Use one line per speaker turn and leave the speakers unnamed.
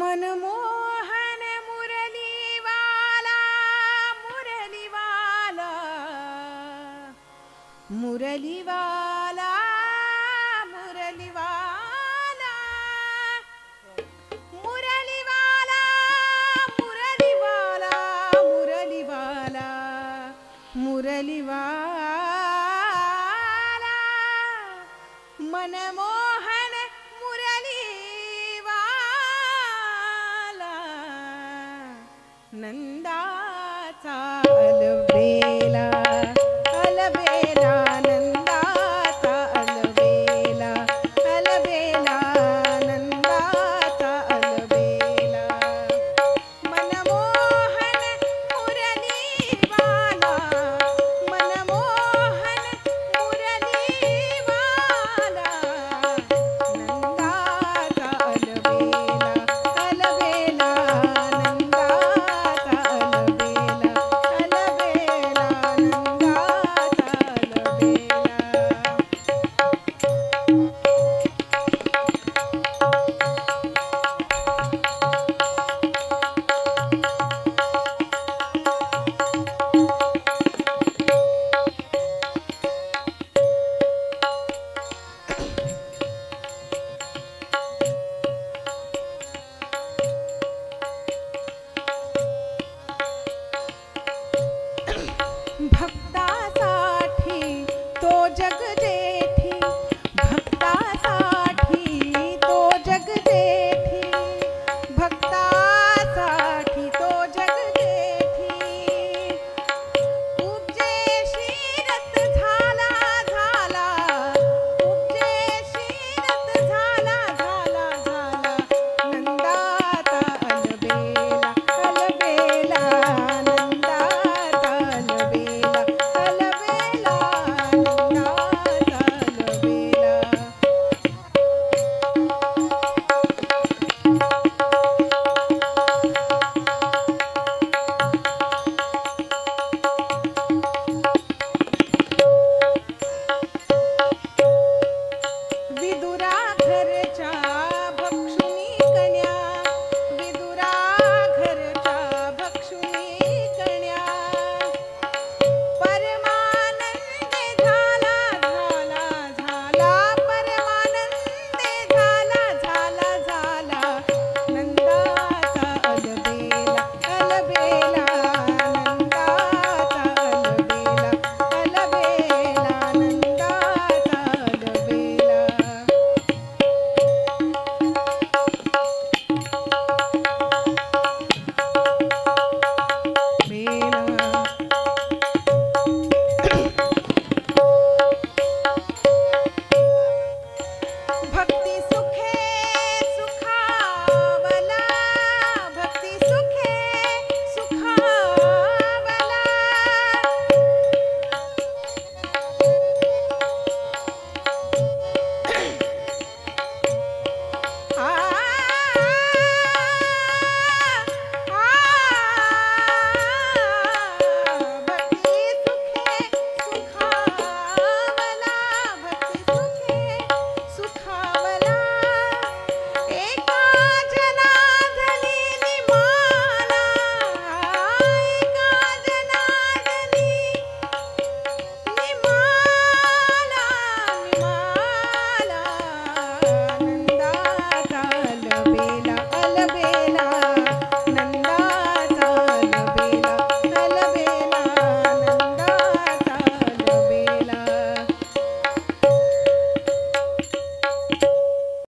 Manmohan मुरलीवाला मुरलीवाला मुरलीवाला नन्दाचा अलवेला